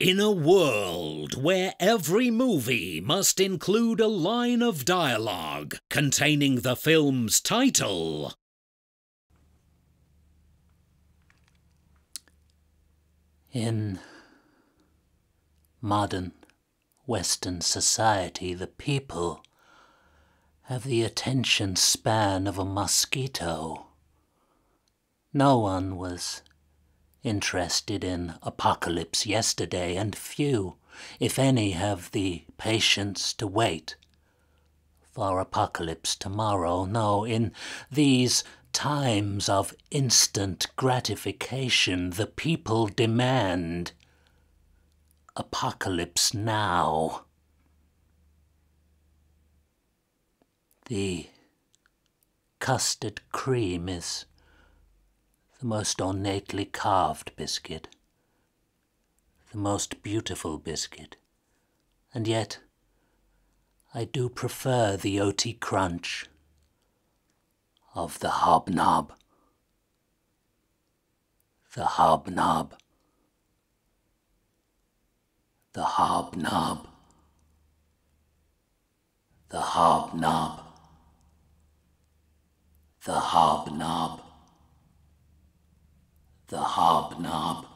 In a world where every movie must include a line of dialogue containing the film's title, In modern Western society, the people have the attention span of a mosquito. No one was interested in apocalypse yesterday, and few, if any, have the patience to wait for apocalypse tomorrow. No, in these times of instant gratification, the people demand apocalypse now. The custard cream is the most ornately carved biscuit, the most beautiful biscuit, and yet I do prefer the oaty crunch of the hobnob. The hobnob. The hobnob. The hobnob. The hobnob the hobnob.